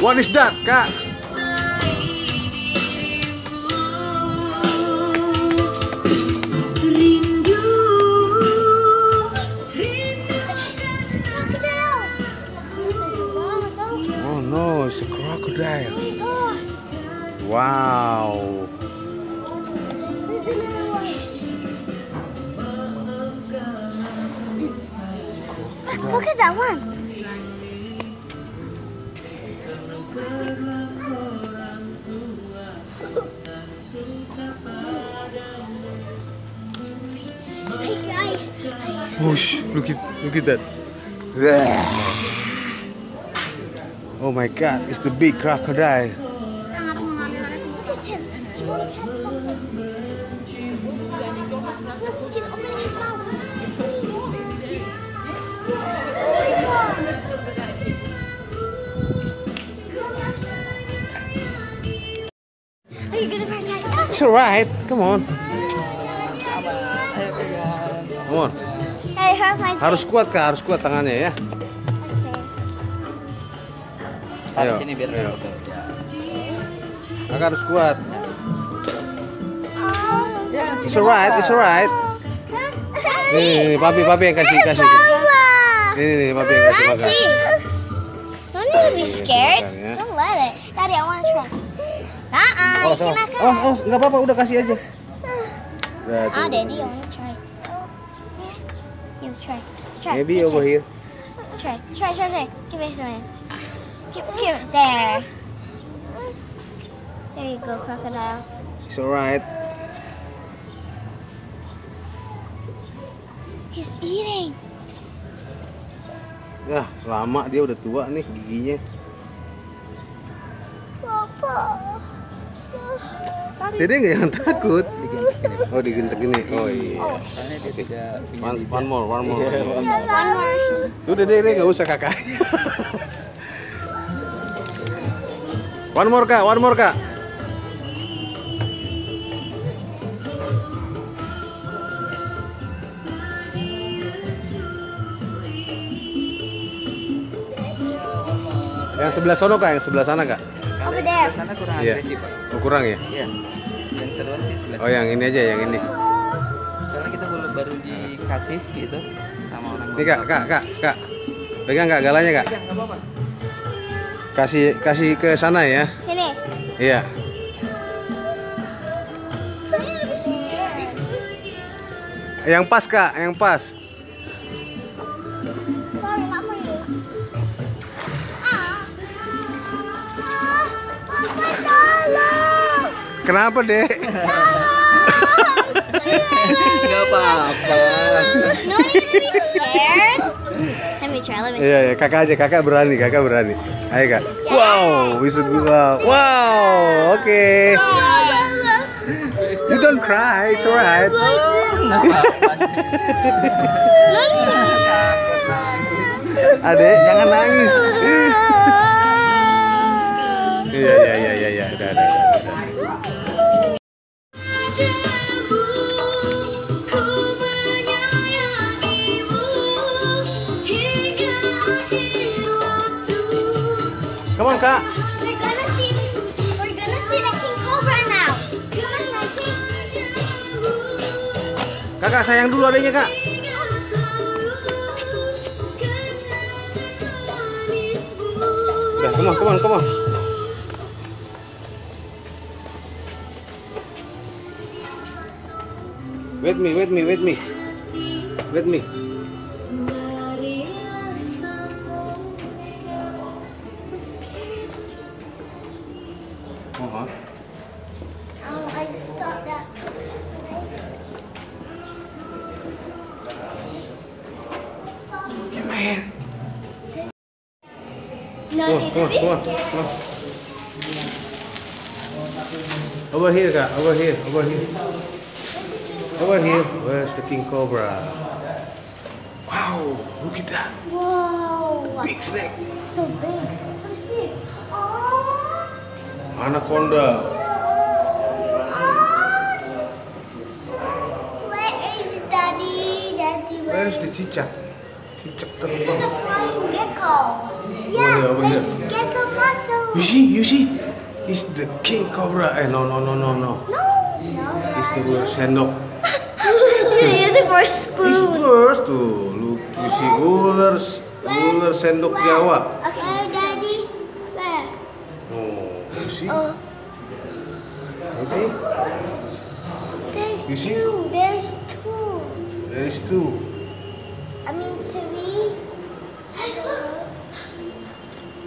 What is that, Kak? Oh no, it's a crocodile. Wow. Look at that one. Hey guys. Whoosh, look at look at that. Oh my god, it's the big crocodile. Look at him. Look, he's opening his mouth. It's alright. Come on. Come on. Hey, have my Harus kuat kak, harus kuat tangannya ya. Ayo, sini biar ayo. Ya. Kakak harus kuat. Oh, It's alright, it's alright. Nih, nih, papi, papi yang kasih, kasih. Nih, nih, papi yang kasih makan. Don't need to be scared. ya. Don't let it. Daddy, I want to try. Nah, Oh, so, oh, oh, nggak apa-apa, udah kasih aja. Udah, tuh. Ah, Daddy, to try. You try. Try. Maybe you over try. here. Try. Try. Try. Try. Give it to me. Give, give. There. There you go, crocodile. It's alright. He's eating. Nah, lama dia udah tua nih giginya. Papa. Dede nggak yang takut. Oh, digentek gini. Oh iya. Oh, tidak punya One, one more, one more. Iya, one more. one more. Udah deh, nggak usah kakaknya. one more kak, one more kak. Yang sebelah sono kak, yang sebelah sana kak. Over there. sana kurang Iya. agresif, Pak. Oh, kurang ya? Iya. Yang seruan sih sebelah Oh yang ini aja, yang ini. Soalnya kita baru baru dikasih gitu sama orang. Ini kak, kak, kak, kak. Pegang kak galanya kak. Pegang, nggak apa-apa. Kasih kasih ke sana ya. Sini. Iya. Yang pas kak, yang pas. Kenapa dek? Nggak apa-apa. No need to be scared. Let me try. Let me try. Iya, iya, kakak aja, kakak berani, kakak berani. Ayo kak. Wow, bisa gua. Wow, oke. You don't cry, it's alright. Adek, jangan nangis. Iya, iya, iya, iya, iya. Udah, udah. Come on kak. We're gonna see, we're gonna see the king cobra now. Come on, my king. Kakak sayang dulu adanya kak. Udah, come on, come on, come on. Wait me, wait me, wait me. Wait me. Oh, huh? Oh, I just thought that was Come here. No Come on, need come to on, be come on, scared. come on. Over here, kak. Over here, over here. Over here. Where's the king cobra? Wow, look at that. Whoa. Big snake. So big. Anaconda. Oh. Where is it, Daddy? Daddy, where Where's the cicak? Cicak This is a terbang. flying gecko. here, over like here. gecko muscle. You see, you see, it's the king cobra. Eh, no, no, no, no, no. No. No. It's the ular sendok. you use it for a It's spoon. worse tuh. Look, you see ular, ular sendok Jawa. There's You see? two. There's two. there is two. I mean three.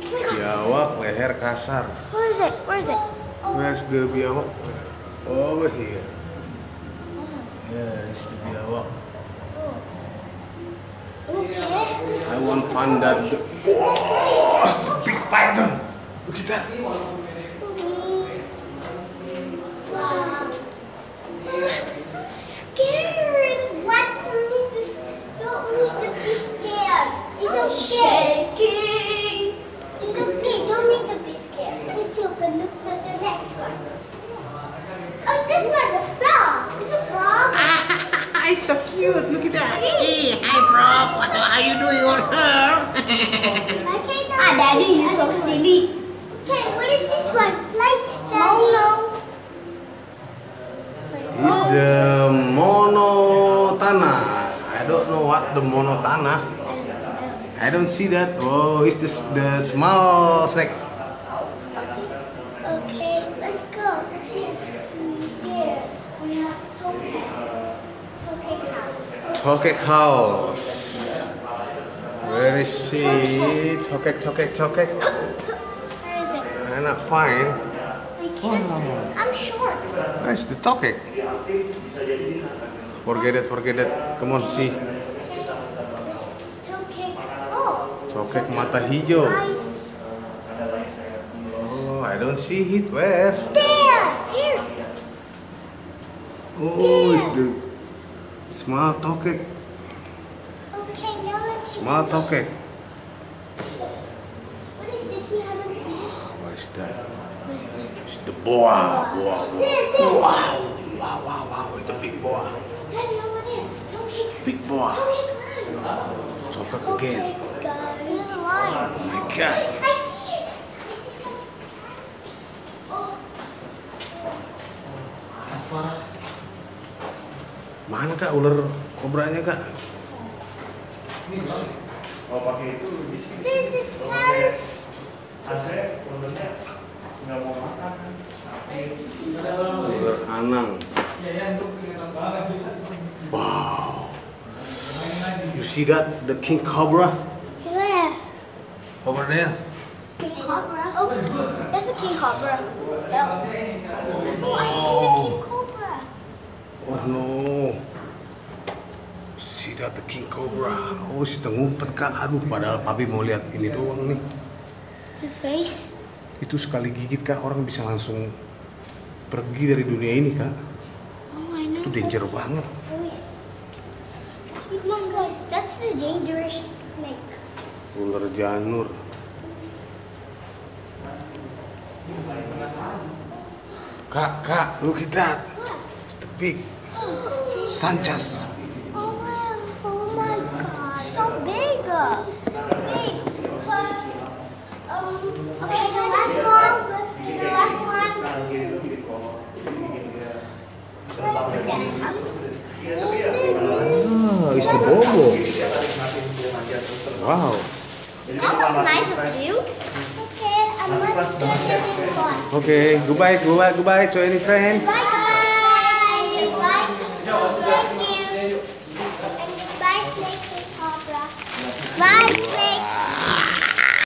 Biawak leher kasar. Where is it? Where is it? Where's the biawak? Over here. Yeah, it's the biawak. Okay. I want to find that. Whoa, big python. Look at that. Next one. Oh, this one, the frog. It's a frog. It's so cute. Look at that. Hey, hi, frog. What are you doing on her? Ah, Daddy, you so silly. Okay, what is this one? Lights, Daddy. No, It's the monotana. I don't know what the monotana. I don't see that. Oh, it's the, the small snake. Okay, let's go. Here, here, we have Tokek. Tokek Chokek house. Where is she? Chokek, chokek, chokek. Where is it? I'm not fine. I can't. I'm short. Where's the tokek? Forget it, forget it. Come on, see. Tokek. Oh. Mata hijau. Oh, I don't see it. Where? There. Here. Oh, it's the small tokek. Okay, now let's. Small tokek. What is this? We haven't seen. What is that? What is this? It's the boa. Boa. There, there. Wow. Wow, wow, wow. It's the big boa. Daddy, over there. Tokek. Big boa. Line. Chokek again. Okay, guys. There's a line. Oh my god. I see it. I see something. Oh. Mana kak ular kobranya kak? This is Paris. Ular anang. Wow. You see that? The king cobra Where? over there. King Cobra. Oh, there's a King Cobra. No. Oh, I see the King Cobra. Oh no. That the king cobra. Oh, si ngumpet kak. Aduh, padahal papi mau lihat ini doang nih. The face. Itu sekali gigit kak orang bisa langsung pergi dari dunia ini kak. Oh, I know. Itu danger banget. Come on, guys. That's the dangerous snake. Ular janur. Kak, kak, look at that. It's the big Oh, Sanchez. Wow. That was nice of you. Okay, I'm let's to the fun. Okay, goodbye, goodbye, goodbye to any friend. Bye